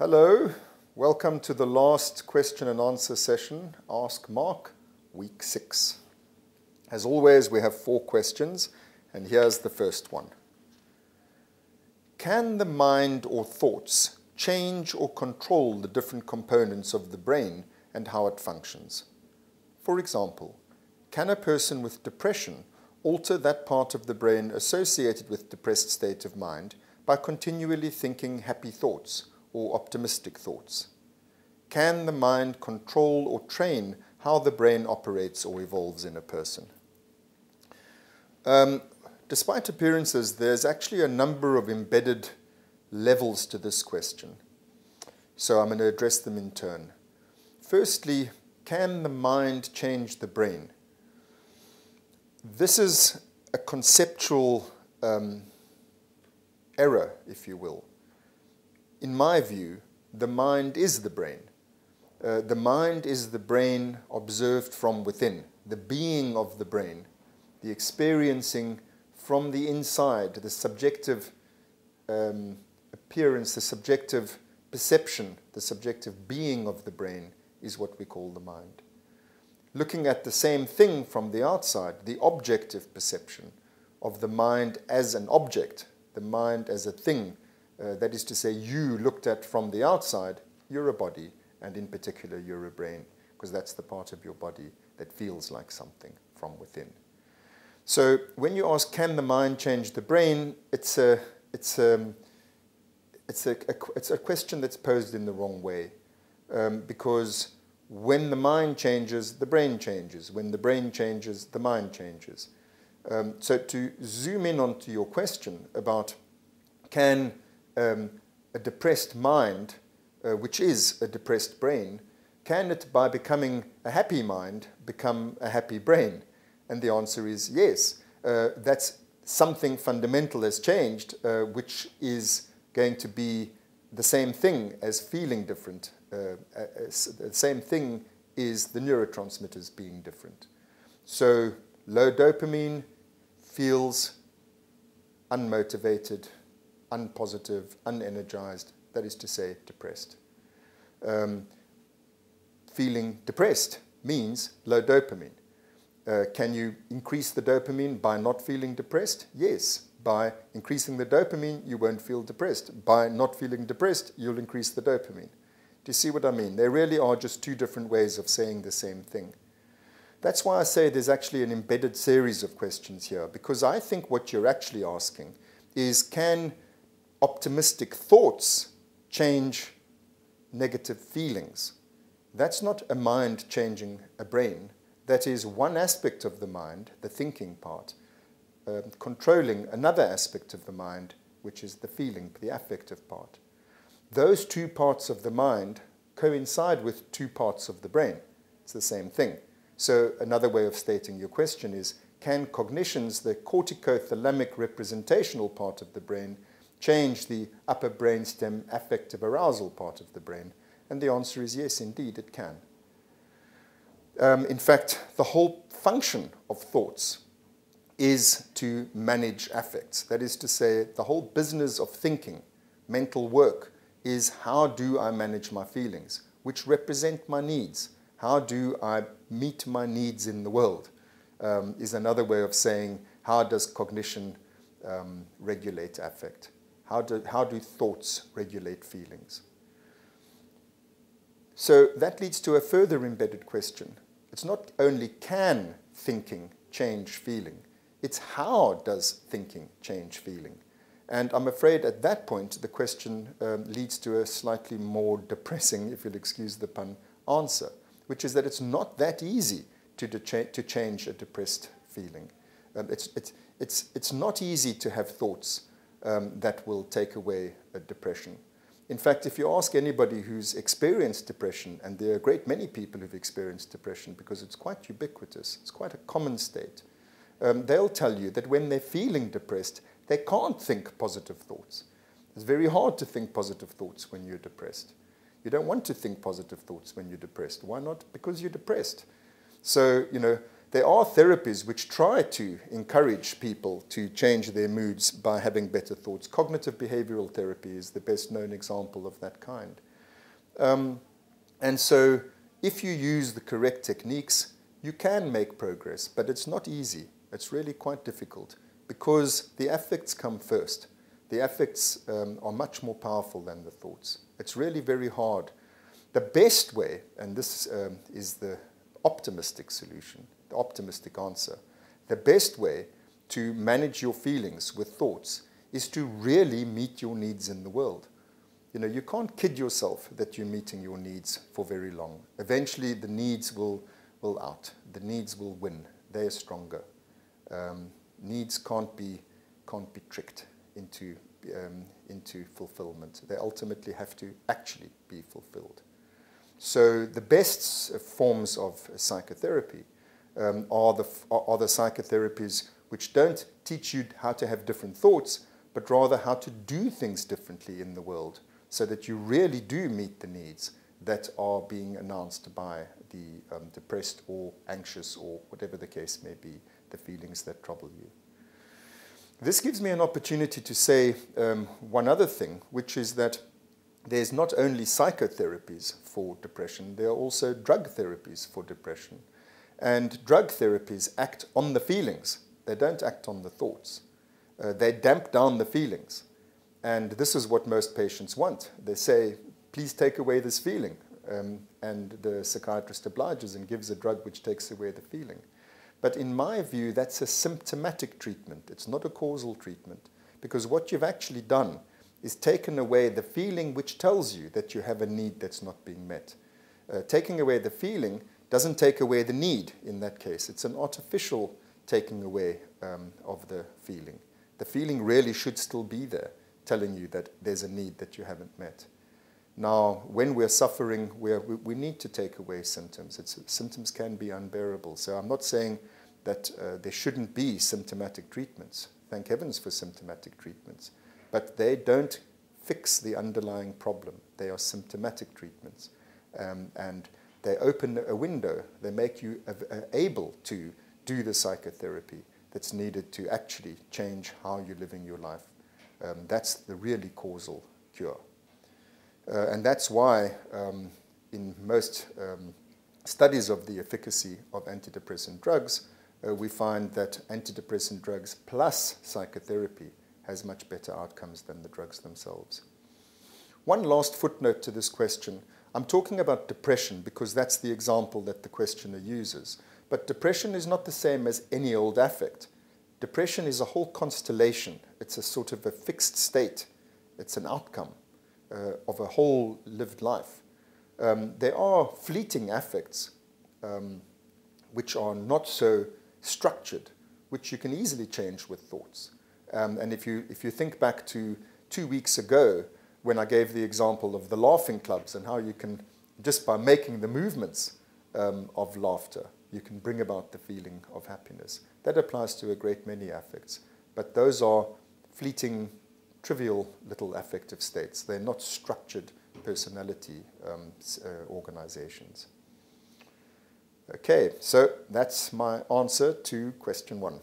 Hello, welcome to the last question and answer session, Ask Mark, week six. As always, we have four questions, and here's the first one. Can the mind or thoughts change or control the different components of the brain and how it functions? For example, can a person with depression alter that part of the brain associated with depressed state of mind by continually thinking happy thoughts or optimistic thoughts? Can the mind control or train how the brain operates or evolves in a person? Um, despite appearances, there's actually a number of embedded levels to this question. So I'm going to address them in turn. Firstly, can the mind change the brain? This is a conceptual um, error, if you will. In my view, the mind is the brain. Uh, the mind is the brain observed from within, the being of the brain, the experiencing from the inside, the subjective um, appearance, the subjective perception, the subjective being of the brain is what we call the mind looking at the same thing from the outside, the objective perception of the mind as an object, the mind as a thing. Uh, that is to say, you looked at from the outside, you're a body, and in particular, you're a brain, because that's the part of your body that feels like something from within. So when you ask, can the mind change the brain, it's a, it's a, um, it's a, a it's a question that's posed in the wrong way, um, because when the mind changes, the brain changes. When the brain changes, the mind changes. Um, so to zoom in onto your question about can um, a depressed mind, uh, which is a depressed brain, can it, by becoming a happy mind, become a happy brain? And the answer is yes. Uh, that's something fundamental has changed, uh, which is going to be the same thing as feeling different uh, uh, the same thing is the neurotransmitters being different. So low dopamine feels unmotivated, unpositive, unenergized, that is to say, depressed. Um, feeling depressed means low dopamine. Uh, can you increase the dopamine by not feeling depressed? Yes. By increasing the dopamine, you won't feel depressed. By not feeling depressed, you'll increase the dopamine. Do you see what I mean? They really are just two different ways of saying the same thing. That's why I say there's actually an embedded series of questions here, because I think what you're actually asking is can optimistic thoughts change negative feelings? That's not a mind changing a brain. That is one aspect of the mind, the thinking part, um, controlling another aspect of the mind, which is the feeling, the affective part those two parts of the mind coincide with two parts of the brain. It's the same thing. So another way of stating your question is, can cognitions, the corticothalamic representational part of the brain, change the upper brainstem affective arousal part of the brain? And the answer is yes, indeed, it can. Um, in fact, the whole function of thoughts is to manage affects. That is to say, the whole business of thinking, mental work, is how do I manage my feelings, which represent my needs? How do I meet my needs in the world? Um, is another way of saying how does cognition um, regulate affect? How do, how do thoughts regulate feelings? So that leads to a further embedded question. It's not only can thinking change feeling, it's how does thinking change feeling? And I'm afraid at that point, the question um, leads to a slightly more depressing, if you'll excuse the pun, answer, which is that it's not that easy to, to change a depressed feeling. Um, it's, it's, it's, it's not easy to have thoughts um, that will take away a depression. In fact, if you ask anybody who's experienced depression, and there are a great many people who've experienced depression because it's quite ubiquitous, it's quite a common state, um, they'll tell you that when they're feeling depressed, they can't think positive thoughts. It's very hard to think positive thoughts when you're depressed. You don't want to think positive thoughts when you're depressed. Why not? Because you're depressed. So, you know, there are therapies which try to encourage people to change their moods by having better thoughts. Cognitive behavioral therapy is the best known example of that kind. Um, and so, if you use the correct techniques, you can make progress, but it's not easy. It's really quite difficult because the affects come first. The affects um, are much more powerful than the thoughts. It's really very hard. The best way, and this um, is the optimistic solution, optimistic answer, the best way to manage your feelings with thoughts is to really meet your needs in the world. You know, you can't kid yourself that you're meeting your needs for very long. Eventually, the needs will, will out. The needs will win. They are stronger. Um, needs can't be, can't be tricked into, um, into fulfillment. They ultimately have to actually be fulfilled. So the best forms of psychotherapy um, are, the, are the psychotherapies which don't teach you how to have different thoughts, but rather how to do things differently in the world so that you really do meet the needs that are being announced by the um, depressed or anxious or whatever the case may be, the feelings that trouble you. This gives me an opportunity to say um, one other thing, which is that there's not only psychotherapies for depression, there are also drug therapies for depression. And drug therapies act on the feelings, they don't act on the thoughts. Uh, they damp down the feelings. And this is what most patients want. They say, please take away this feeling. Um, and the psychiatrist obliges and gives a drug which takes away the feeling. But in my view, that's a symptomatic treatment. It's not a causal treatment. Because what you've actually done is taken away the feeling which tells you that you have a need that's not being met. Uh, taking away the feeling doesn't take away the need in that case. It's an artificial taking away um, of the feeling. The feeling really should still be there, telling you that there's a need that you haven't met. Now, when we're suffering, we're, we, we need to take away symptoms. It's, symptoms can be unbearable. So I'm not saying that uh, there shouldn't be symptomatic treatments. Thank heavens for symptomatic treatments but they don't fix the underlying problem. They are symptomatic treatments. Um, and they open a window, they make you able to do the psychotherapy that's needed to actually change how you're living your life. Um, that's the really causal cure. Uh, and that's why, um, in most um, studies of the efficacy of antidepressant drugs, uh, we find that antidepressant drugs plus psychotherapy has much better outcomes than the drugs themselves. One last footnote to this question. I'm talking about depression because that's the example that the questioner uses. But depression is not the same as any old affect. Depression is a whole constellation. It's a sort of a fixed state. It's an outcome uh, of a whole lived life. Um, there are fleeting affects um, which are not so structured, which you can easily change with thoughts. Um, and if you, if you think back to two weeks ago, when I gave the example of the laughing clubs and how you can, just by making the movements um, of laughter, you can bring about the feeling of happiness. That applies to a great many affects, but those are fleeting, trivial little affective states. They're not structured personality um, uh, organizations. Okay, so that's my answer to question one.